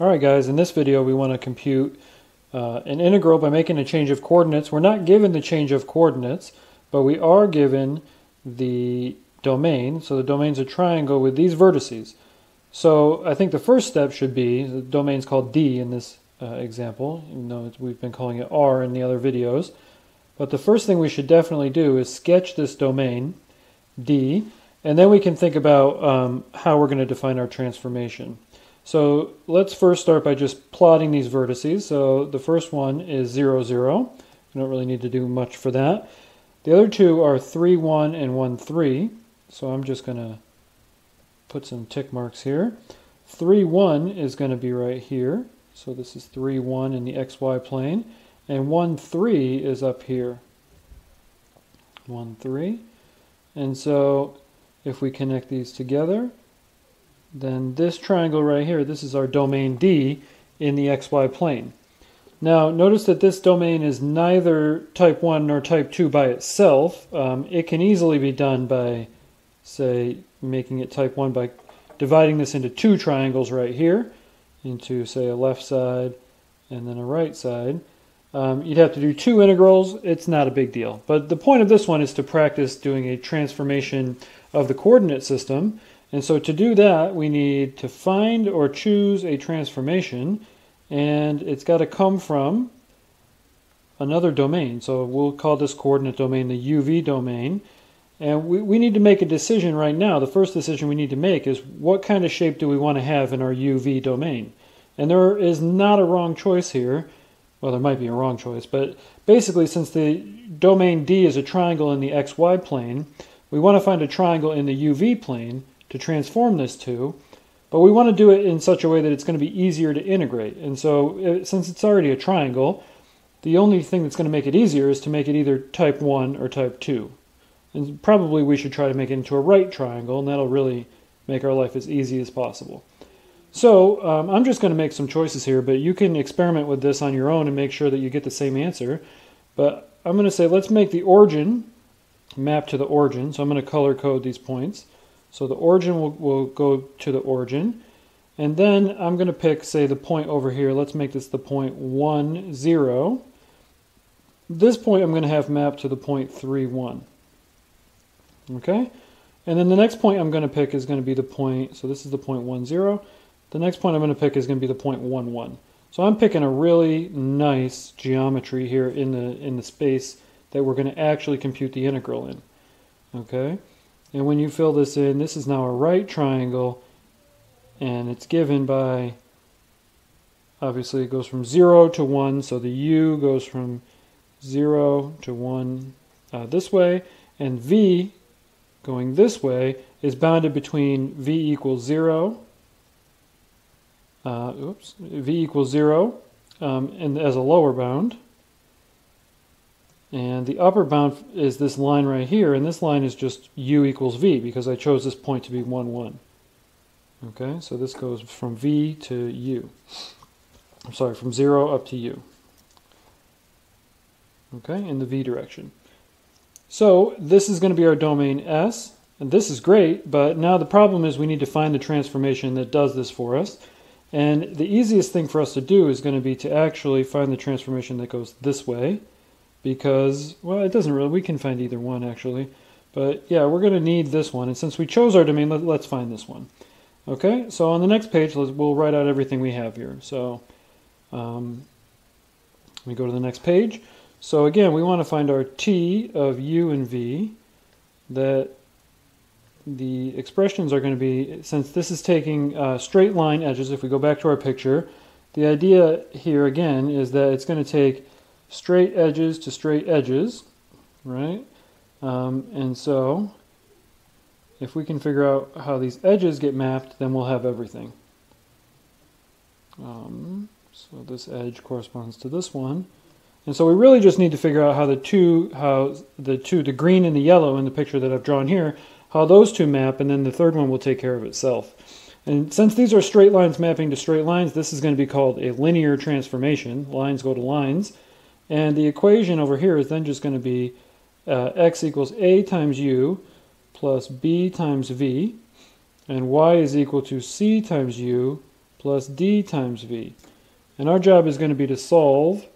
Alright guys, in this video we want to compute uh, an integral by making a change of coordinates. We're not given the change of coordinates, but we are given the domain. So the domain's a triangle with these vertices. So I think the first step should be, the domain's called D in this uh, example, even though we've been calling it R in the other videos. But the first thing we should definitely do is sketch this domain, D, and then we can think about um, how we're going to define our transformation. So let's first start by just plotting these vertices. So the first one is 0, 0. We don't really need to do much for that. The other two are 3, 1 and 1, 3. So I'm just going to put some tick marks here. 3, 1 is going to be right here. So this is 3, 1 in the xy plane. And 1, 3 is up here. 1, 3. And so if we connect these together, then this triangle right here, this is our domain D in the xy plane. Now notice that this domain is neither type 1 nor type 2 by itself. Um, it can easily be done by, say, making it type 1 by dividing this into two triangles right here, into, say, a left side and then a right side. Um, you'd have to do two integrals. It's not a big deal. But the point of this one is to practice doing a transformation of the coordinate system. And so to do that, we need to find or choose a transformation, and it's got to come from another domain. So we'll call this coordinate domain the UV domain. And we, we need to make a decision right now. The first decision we need to make is what kind of shape do we want to have in our UV domain? And there is not a wrong choice here. Well, there might be a wrong choice, but basically since the domain D is a triangle in the xy plane, we want to find a triangle in the UV plane to transform this to, but we want to do it in such a way that it's going to be easier to integrate. And so uh, since it's already a triangle, the only thing that's going to make it easier is to make it either type 1 or type 2. And probably we should try to make it into a right triangle, and that'll really make our life as easy as possible. So um, I'm just going to make some choices here, but you can experiment with this on your own and make sure that you get the same answer. But I'm going to say let's make the origin map to the origin. So I'm going to color code these points. So the origin will, will go to the origin. And then I'm going to pick, say, the point over here. Let's make this the point 1, 0. This point I'm going to have mapped to the point 3, 1. Okay? And then the next point I'm going to pick is going to be the point, so this is the point 1, 0. The next point I'm going to pick is going to be the point 1, 1. So I'm picking a really nice geometry here in the, in the space that we're going to actually compute the integral in. Okay? And when you fill this in, this is now a right triangle, and it's given by, obviously it goes from 0 to 1, so the u goes from 0 to 1 uh, this way, and v, going this way, is bounded between v equals 0, uh, oops, v equals 0, um, and as a lower bound, and the upper bound is this line right here, and this line is just u equals v because I chose this point to be 1, 1. Okay, so this goes from v to u. I'm sorry, from 0 up to u. Okay, in the v direction. So this is going to be our domain S, and this is great, but now the problem is we need to find the transformation that does this for us. And the easiest thing for us to do is going to be to actually find the transformation that goes this way because, well, it doesn't really, we can find either one actually. But yeah, we're going to need this one. And since we chose our domain, let, us find this one. Okay, so on the next page, we'll write out everything we have here. So um, we go to the next page. So again, we want to find our t of u and v that the expressions are going to be, since this is taking uh, straight line edges, if we go back to our picture, the idea here again is that it's going to take straight edges to straight edges, right? Um, and so if we can figure out how these edges get mapped, then we'll have everything. Um, so this edge corresponds to this one. And so we really just need to figure out how the two, how the two, the green and the yellow in the picture that I've drawn here, how those two map, and then the third one will take care of itself. And since these are straight lines mapping to straight lines, this is going to be called a linear transformation. Lines go to lines. And the equation over here is then just going to be uh, x equals a times u plus b times v, and y is equal to c times u plus d times v. And our job is going to be to solve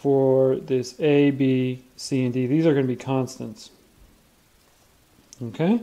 for this a, b, c, and d. These are going to be constants. Okay?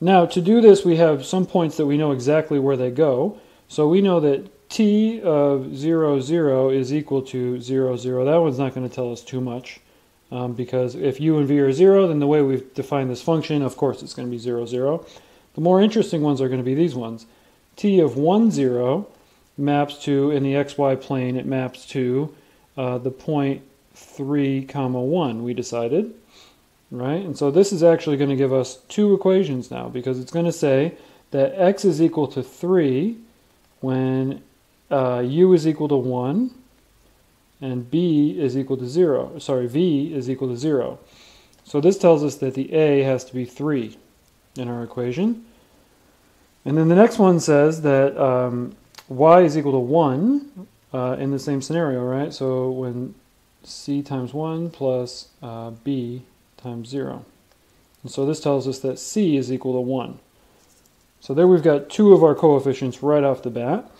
Now, to do this, we have some points that we know exactly where they go. So we know that t of 0, 0 is equal to 0, 0. That one's not going to tell us too much. Um, because if u and v are 0, then the way we've defined this function, of course, it's going to be 0, 0. The more interesting ones are going to be these ones. t of 1, 0 maps to, in the xy plane, it maps to uh, the point 3 comma 1, we decided right? And so this is actually going to give us two equations now because it's going to say that x is equal to 3 when uh, u is equal to 1 and b is equal to 0. Sorry, v is equal to 0. So this tells us that the a has to be 3 in our equation. And then the next one says that um, y is equal to 1 uh, in the same scenario, right? So when c times 1 plus uh, b times 0. And so this tells us that c is equal to 1. So there we've got two of our coefficients right off the bat.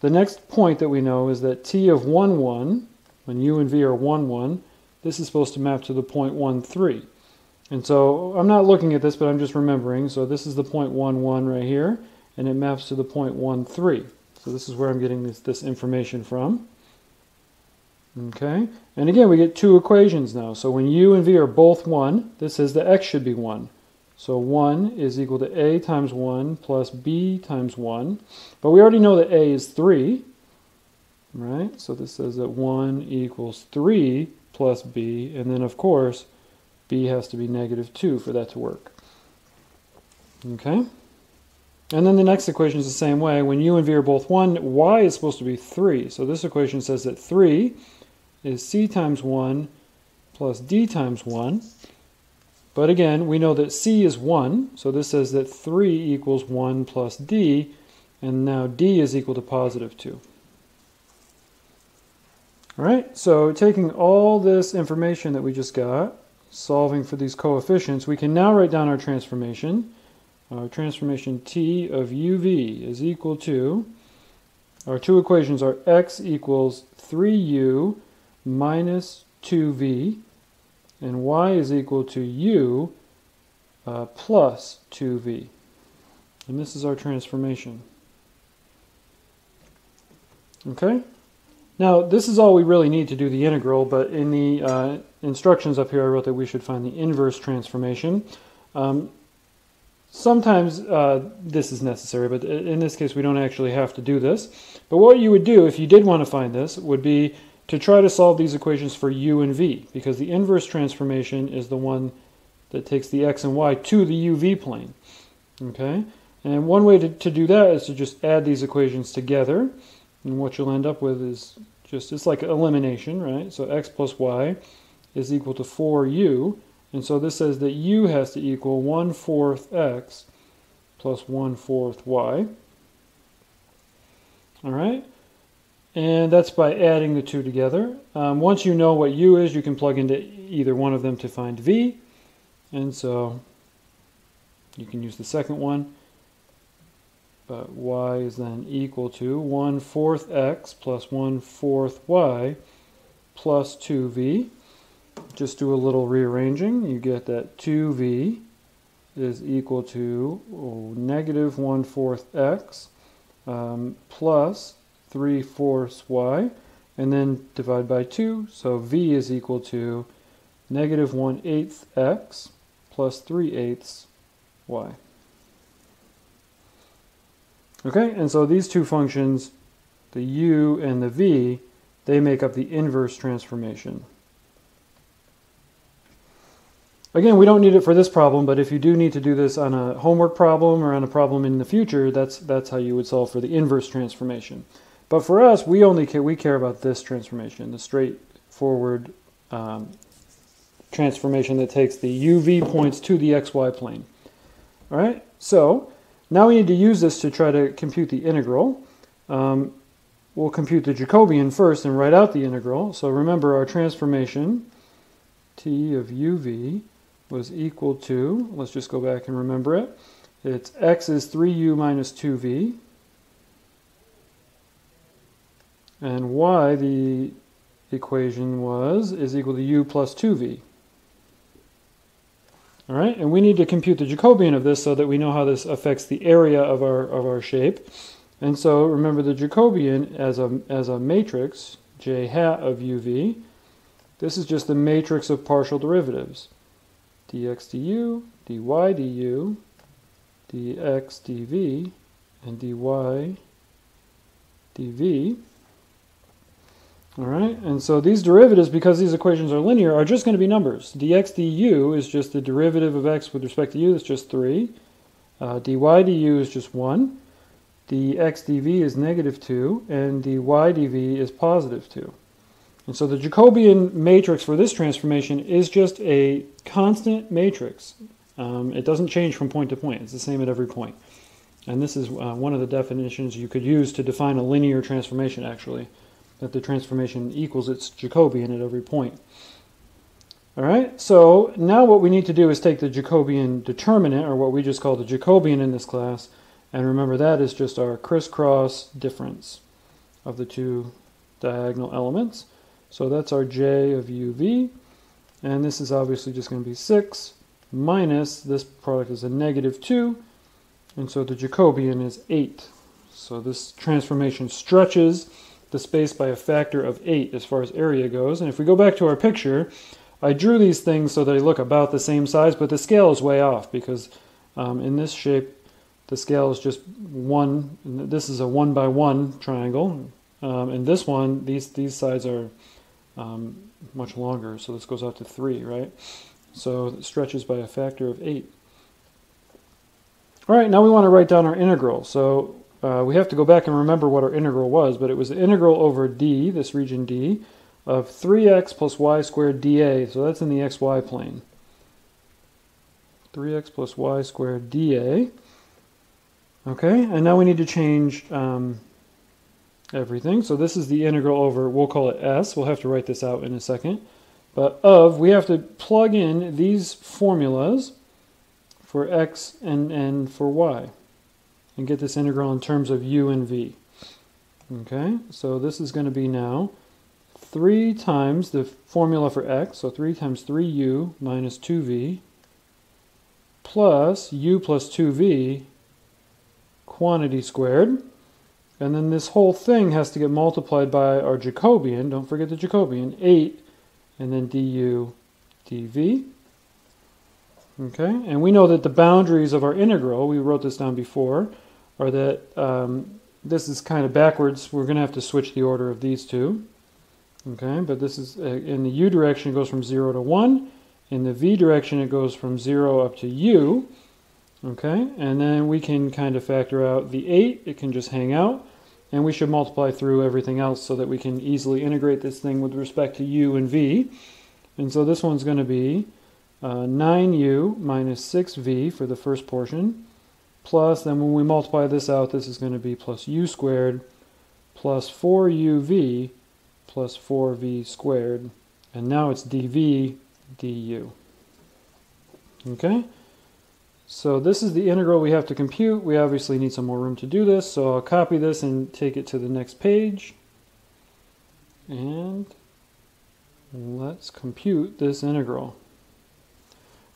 The next point that we know is that t of 1, 1, when u and v are 1, 1, this is supposed to map to the point 1, 3. And so I'm not looking at this, but I'm just remembering. So this is the point 1, 1 right here, and it maps to the point 1, 3. So this is where I'm getting this, this information from. Okay, and again we get two equations now. So when u and v are both 1, this says that x should be 1. So 1 is equal to a times 1 plus b times 1. But we already know that a is 3, right? So this says that 1 equals 3 plus b, and then of course b has to be negative 2 for that to work. Okay? And then the next equation is the same way. When u and v are both 1, y is supposed to be 3. So this equation says that 3 is c times 1 plus d times 1. But again, we know that c is 1, so this says that 3 equals 1 plus d, and now d is equal to positive 2. All right, so taking all this information that we just got, solving for these coefficients, we can now write down our transformation. Our transformation t of uv is equal to, our two equations are x equals 3u minus 2v, and y is equal to u uh, plus 2v. And this is our transformation. Okay? Now, this is all we really need to do the integral, but in the uh, instructions up here I wrote that we should find the inverse transformation. Um, sometimes uh, this is necessary, but in this case we don't actually have to do this. But what you would do if you did want to find this would be to try to solve these equations for u and v, because the inverse transformation is the one that takes the x and y to the uv plane. Okay, and one way to, to do that is to just add these equations together, and what you'll end up with is just, it's like elimination, right? So x plus y is equal to 4u, and so this says that u has to equal 1 fourth x plus 1 fourth y. All right, and that's by adding the two together. Um, once you know what u is, you can plug into either one of them to find v. And so you can use the second one. But y is then equal to 1 fourth x plus 1 fourth y plus 2v. Just do a little rearranging. You get that 2v is equal to oh, negative 1 fourth x um, plus 3 fourths y, and then divide by 2, so v is equal to negative 1 eighth x plus 3 eighths y. Okay, and so these two functions, the u and the v, they make up the inverse transformation. Again, we don't need it for this problem, but if you do need to do this on a homework problem or on a problem in the future, that's, that's how you would solve for the inverse transformation. But for us, we only care, we care about this transformation, the straightforward um, transformation that takes the UV points to the XY plane. All right, so now we need to use this to try to compute the integral. Um, we'll compute the Jacobian first and write out the integral. So remember our transformation, t of uv was equal to, let's just go back and remember it. It's x is 3u minus 2v And y, the equation was, is equal to u plus 2v. All right, and we need to compute the Jacobian of this so that we know how this affects the area of our, of our shape. And so remember the Jacobian as a, as a matrix, j hat of uv, this is just the matrix of partial derivatives. dx du, dy du, dx dv, and dy dv. All right, and so these derivatives, because these equations are linear, are just going to be numbers. dx du is just the derivative of x with respect to u, that's just 3. Uh, dy du is just 1. dx dv is negative 2, and dy dv is positive 2. And so the Jacobian matrix for this transformation is just a constant matrix. Um, it doesn't change from point to point. It's the same at every point. And this is uh, one of the definitions you could use to define a linear transformation, actually, that the transformation equals its Jacobian at every point. All right, so now what we need to do is take the Jacobian determinant, or what we just call the Jacobian in this class, and remember that is just our crisscross difference of the two diagonal elements. So that's our j of uv, and this is obviously just going to be 6 minus, this product is a negative 2, and so the Jacobian is 8. So this transformation stretches the space by a factor of 8 as far as area goes. And if we go back to our picture, I drew these things so they look about the same size, but the scale is way off because um, in this shape, the scale is just 1. This is a 1 by 1 triangle. Um, and this one, these, these sides are um, much longer. So this goes out to 3, right? So it stretches by a factor of 8. All right, now we want to write down our integral. So uh, we have to go back and remember what our integral was, but it was the integral over d, this region d, of 3x plus y squared dA. So that's in the xy plane. 3x plus y squared dA. Okay, and now we need to change um, everything. So this is the integral over, we'll call it s. We'll have to write this out in a second. But of, we have to plug in these formulas for x and, and for y and get this integral in terms of u and v. Okay, so this is going to be now 3 times the formula for x, so 3 times 3u minus 2v, plus u plus 2v quantity squared. And then this whole thing has to get multiplied by our Jacobian, don't forget the Jacobian, 8, and then du dv. Okay, and we know that the boundaries of our integral, we wrote this down before, are that um, this is kind of backwards. We're going to have to switch the order of these two. Okay, but this is, uh, in the u direction it goes from 0 to 1. In the v direction it goes from 0 up to u. Okay, and then we can kind of factor out the 8. It can just hang out. And we should multiply through everything else so that we can easily integrate this thing with respect to u and v. And so this one's going to be uh, 9u minus 6v for the first portion, plus, then when we multiply this out, this is going to be plus u squared plus 4uv plus 4v squared. And now it's dv du. Okay? So this is the integral we have to compute. We obviously need some more room to do this, so I'll copy this and take it to the next page. And let's compute this integral.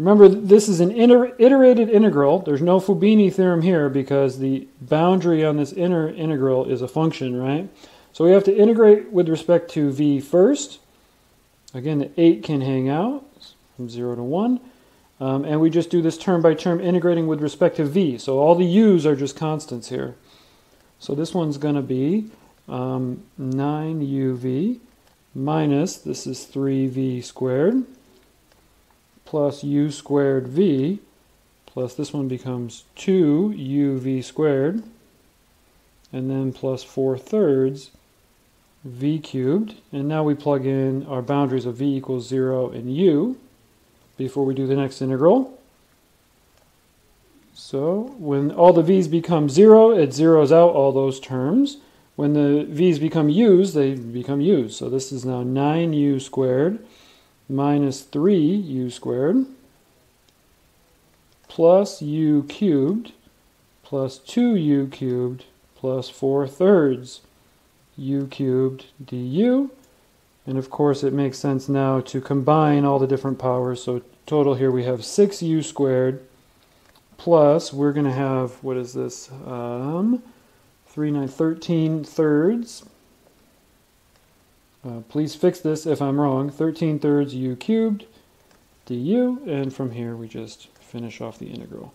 Remember, this is an iterated integral. There's no Fubini theorem here because the boundary on this inner integral is a function, right? So we have to integrate with respect to v first. Again, the 8 can hang out from 0 to 1. Um, and we just do this term by term integrating with respect to v. So all the u's are just constants here. So this one's going to be um, 9uv minus, this is 3v squared, plus u squared v, plus this one becomes 2uv squared, and then plus 4 thirds v cubed. And now we plug in our boundaries of v equals 0 and u before we do the next integral. So when all the v's become 0, it zeroes out all those terms. When the v's become u's, they become u's. So this is now 9u squared minus 3u squared plus u cubed plus 2u cubed plus 4 thirds u cubed du. And of course it makes sense now to combine all the different powers. So total here we have 6u squared plus we're going to have, what is this, um, 3, 9, 13 thirds. Uh, please fix this if I'm wrong. 13 thirds u cubed du, and from here we just finish off the integral.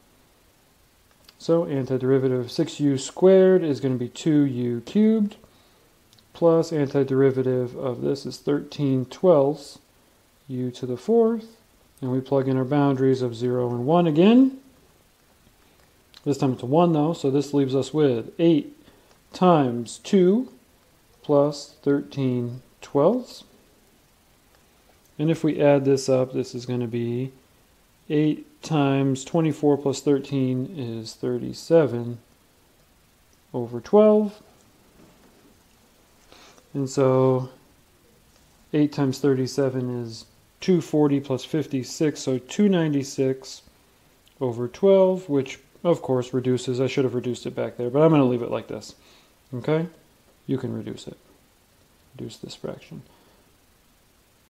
So antiderivative of 6u squared is going to be 2u cubed plus antiderivative of this is 13 twelfths u to the fourth. And we plug in our boundaries of 0 and 1 again. This time it's 1 though, so this leaves us with 8 times 2 plus 13 twelfths. And if we add this up, this is going to be 8 times 24 plus 13 is 37 over 12. And so 8 times 37 is 240 plus 56, so 296 over 12, which of course reduces. I should have reduced it back there, but I'm going to leave it like this. Okay? You can reduce it. Reduce this fraction.